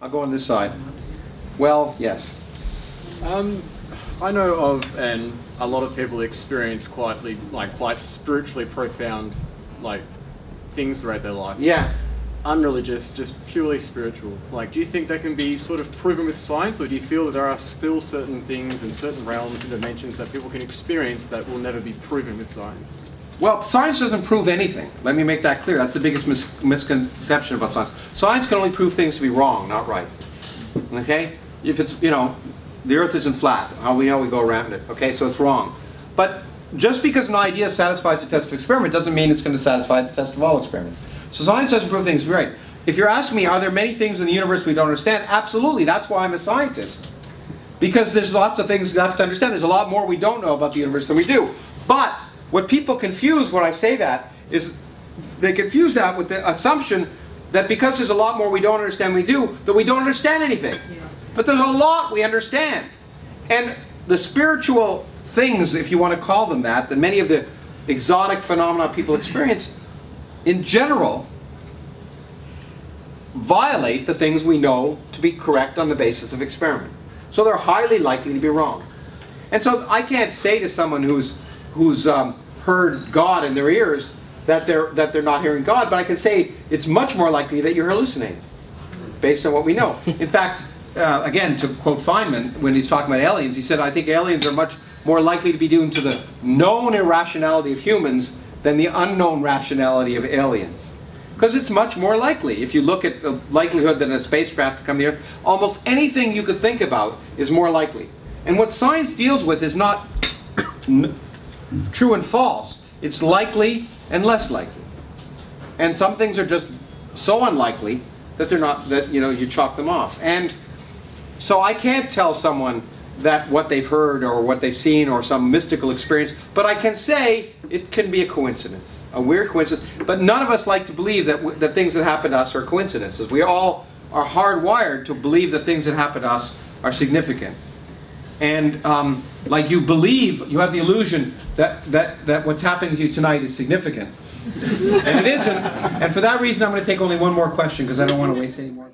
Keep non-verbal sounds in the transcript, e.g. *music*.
I'll go on this side. Well, yes. Um, I know of and a lot of people experience quite like quite spiritually profound like things throughout their life. Yeah. Unreligious, just purely spiritual. Like, do you think that can be sort of proven with science, or do you feel that there are still certain things and certain realms and dimensions that people can experience that will never be proven with science? Well, science doesn't prove anything. Let me make that clear. That's the biggest mis misconception about science. Science can only prove things to be wrong, not right. Okay? If it's, you know, the earth isn't flat. How we know we go around it. Okay, so it's wrong. But just because an idea satisfies the test of experiment doesn't mean it's going to satisfy the test of all experiments. So science doesn't prove things to be right. If you're asking me, are there many things in the universe we don't understand? Absolutely. That's why I'm a scientist. Because there's lots of things left to understand. There's a lot more we don't know about the universe than we do. But what people confuse when I say that is they confuse that with the assumption that because there's a lot more we don't understand we do, that we don't understand anything. Yeah. But there's a lot we understand. And the spiritual things, if you want to call them that, that many of the exotic phenomena people experience, in general, violate the things we know to be correct on the basis of experiment. So they're highly likely to be wrong. And so I can't say to someone who's, who's um, heard God in their ears that they're, that they're not hearing God, but I can say it's much more likely that you're hallucinating based on what we know. *laughs* In fact, uh, again, to quote Feynman, when he's talking about aliens, he said, I think aliens are much more likely to be due to the known irrationality of humans than the unknown rationality of aliens. Because it's much more likely. If you look at the likelihood that a spacecraft could come to the Earth, almost anything you could think about is more likely. And what science deals with is not *coughs* true and false. It's likely and less likely. And some things are just so unlikely that they're not, that you know, you chalk them off. And so I can't tell someone that what they've heard or what they've seen or some mystical experience, but I can say it can be a coincidence, a weird coincidence. But none of us like to believe that the things that happen to us are coincidences. We all are hardwired to believe that things that happen to us are significant. And um, like you believe, you have the illusion that, that, that what's happening to you tonight is significant. and it isn't. And for that reason, I'm going to take only one more question because I don't want to waste any more